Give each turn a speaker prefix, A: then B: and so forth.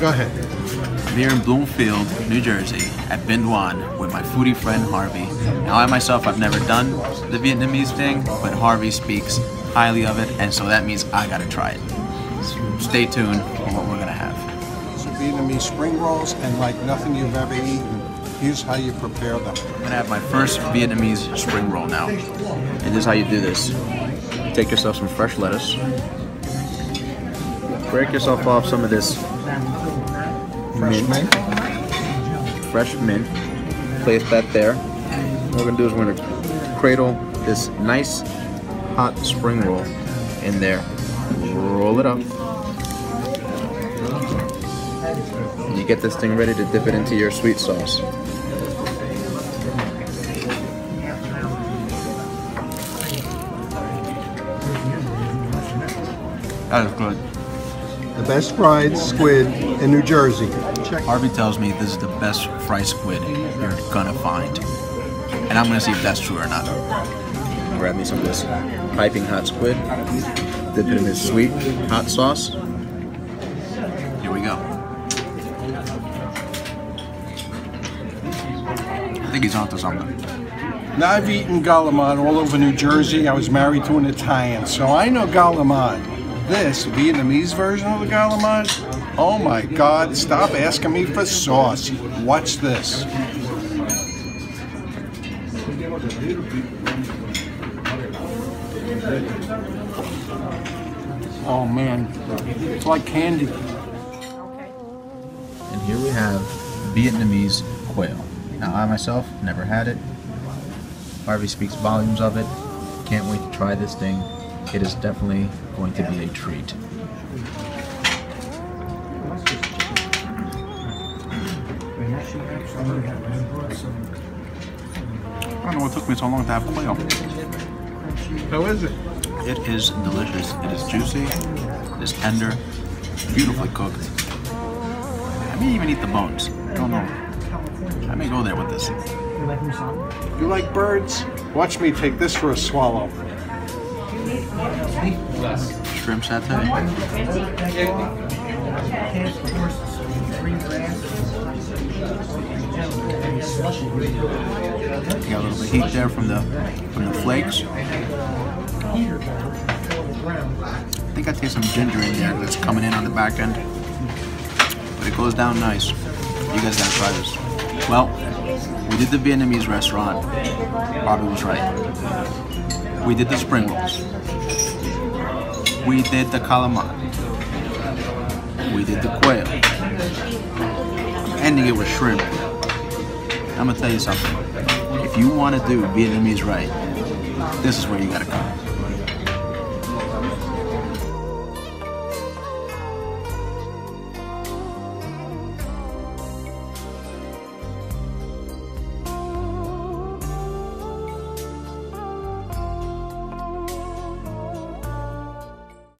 A: Go ahead.
B: I'm here in Bloomfield, New Jersey, at Binh Duong with my foodie friend Harvey. Now, I myself, I've never done the Vietnamese thing, but Harvey speaks highly of it, and so that means I gotta try it. So stay tuned for what we're gonna have.
A: Are Vietnamese spring rolls, and like nothing you've ever eaten, here's how you prepare them.
B: I'm gonna have my first Vietnamese spring roll now. And this is how you do this. Take yourself some fresh lettuce. Break yourself off some of this
A: Fresh
B: mint. fresh mint. Place that there. What we're gonna do is we're gonna cradle this nice hot spring roll in there. Roll it up. And you get this thing ready to dip it into your sweet sauce. That is good.
A: The best fried squid in New Jersey. Check.
B: Harvey tells me this is the best fried squid you're gonna find. And I'm gonna see if that's true or not. Grab me some of this piping hot squid, dip it in this sweet hot sauce. Here we go. I think he's onto something.
A: Now I've eaten galamad all over New Jersey. I was married to an Italian, so I know galamad. This Vietnamese version of the galamad, oh my God! Stop asking me for sauce. Watch this. Oh man, it's like candy.
B: And here we have Vietnamese quail. Now, I myself never had it. Harvey speaks volumes of it. Can't wait to try this thing. It is definitely going to be a treat. I don't know what took me so long to have quail.
A: How is it?
B: It is delicious. It is juicy. It is tender. Beautifully cooked. I may even eat the bones. I don't know. I may go there with this.
A: You like birds? Watch me take this for a swallow.
B: Shrimp satay. Got a little bit of heat there from the from the flakes. I think I taste some ginger in there that's coming in on the back end. But it goes down nice. You guys gotta try this. Well, we did the Vietnamese restaurant. Bobby was right. We did the spring rolls. We did the calamari. We did the quail. Ending it with shrimp. I'm gonna tell you something. If you want to do Vietnamese right, this is where you gotta come.